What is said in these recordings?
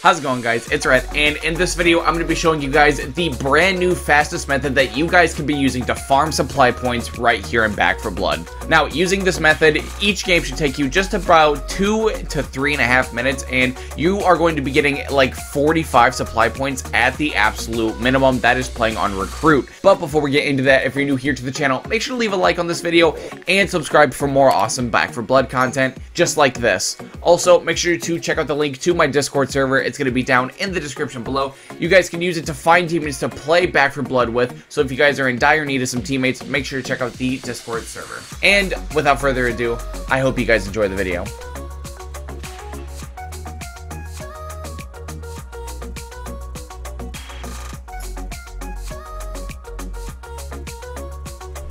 How's it going guys? It's Red and in this video I'm going to be showing you guys the brand new fastest method that you guys can be using to farm supply points right here in Back 4 Blood. Now using this method each game should take you just about two to three and a half minutes and you are going to be getting like 45 supply points at the absolute minimum that is playing on Recruit. But before we get into that if you're new here to the channel make sure to leave a like on this video and subscribe for more awesome Back 4 Blood content just like this. Also make sure to check out the link to my Discord server it's going to be down in the description below. You guys can use it to find teammates to play Back 4 Blood with, so if you guys are in dire need of some teammates, make sure to check out the Discord server. And without further ado, I hope you guys enjoy the video.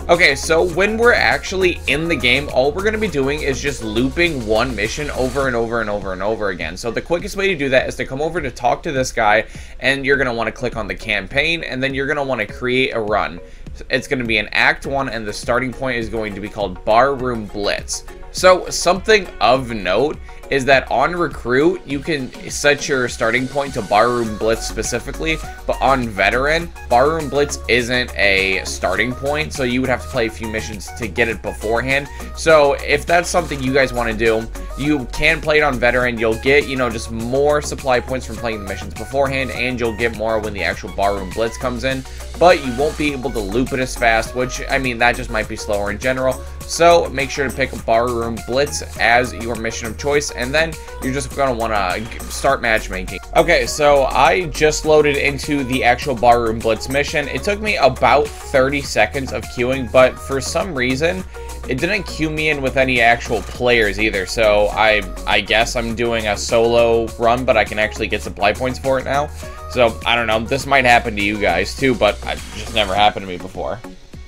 Okay, so when we're actually in the game, all we're going to be doing is just looping one mission over and over and over and over again. So the quickest way to do that is to come over to talk to this guy, and you're going to want to click on the campaign, and then you're going to want to create a run. It's going to be an Act 1, and the starting point is going to be called Barroom Blitz. So something of note is that on Recruit, you can set your starting point to Barroom Blitz specifically, but on Veteran, Barroom Blitz isn't a starting point, so you would have to play a few missions to get it beforehand. So if that's something you guys want to do, you can play it on Veteran. You'll get, you know, just more supply points from playing the missions beforehand, and you'll get more when the actual Barroom Blitz comes in, but you won't be able to loop it as fast, which, I mean, that just might be slower in general. So make sure to pick a Barroom Blitz as your mission of choice, and then you're just going to want to start matchmaking. Okay, so I just loaded into the actual Barroom Blitz mission. It took me about 30 seconds of queuing, but for some reason, it didn't queue me in with any actual players either, so I I guess I'm doing a solo run, but I can actually get supply points for it now. So, I don't know, this might happen to you guys too, but it just never happened to me before.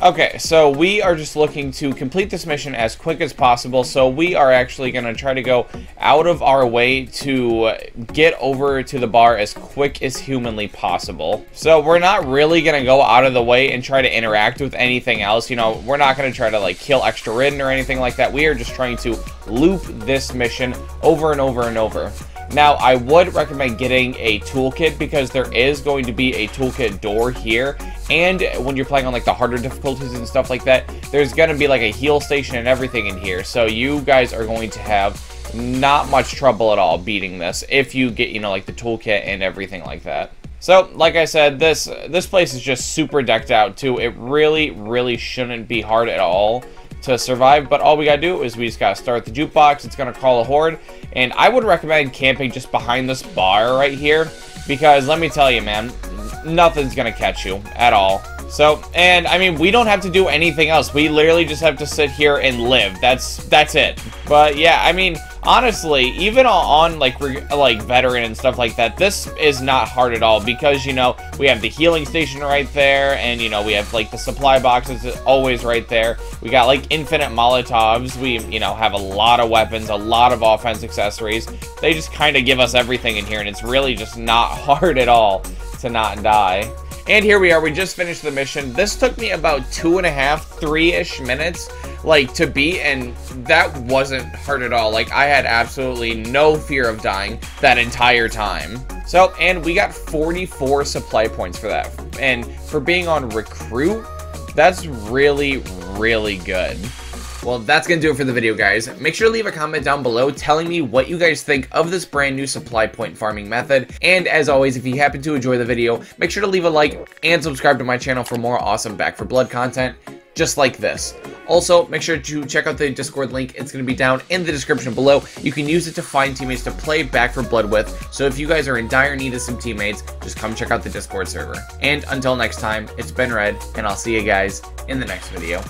Okay, so we are just looking to complete this mission as quick as possible, so we are actually going to try to go out of our way to get over to the bar as quick as humanly possible. So we're not really going to go out of the way and try to interact with anything else, you know, we're not going to try to like kill extra ridden or anything like that, we are just trying to loop this mission over and over and over. Now, I would recommend getting a toolkit because there is going to be a toolkit door here. And when you're playing on like the harder difficulties and stuff like that, there's going to be like a heal station and everything in here. So you guys are going to have not much trouble at all beating this if you get, you know, like the toolkit and everything like that. So, like I said, this this place is just super decked out too. It really, really shouldn't be hard at all to survive, but all we gotta do is we just gotta start the jukebox, it's gonna call a horde, and I would recommend camping just behind this bar right here, because let me tell you, man, nothing's gonna catch you at all. So, and I mean, we don't have to do anything else. We literally just have to sit here and live. That's that's it. But yeah, I mean, honestly, even on like like veteran and stuff like that, this is not hard at all because you know we have the healing station right there, and you know we have like the supply boxes always right there. We got like infinite Molotovs. We you know have a lot of weapons, a lot of offense accessories. They just kind of give us everything in here, and it's really just not hard at all to not die. And here we are, we just finished the mission. This took me about two and a half, three-ish minutes, like, to beat, and that wasn't hard at all. Like, I had absolutely no fear of dying that entire time. So, and we got 44 supply points for that. And for being on Recruit, that's really, really good. Well, that's going to do it for the video, guys. Make sure to leave a comment down below telling me what you guys think of this brand new supply point farming method. And as always, if you happen to enjoy the video, make sure to leave a like and subscribe to my channel for more awesome Back 4 Blood content just like this. Also, make sure to check out the Discord link. It's going to be down in the description below. You can use it to find teammates to play Back 4 Blood with. So if you guys are in dire need of some teammates, just come check out the Discord server. And until next time, it's been Red, and I'll see you guys in the next video.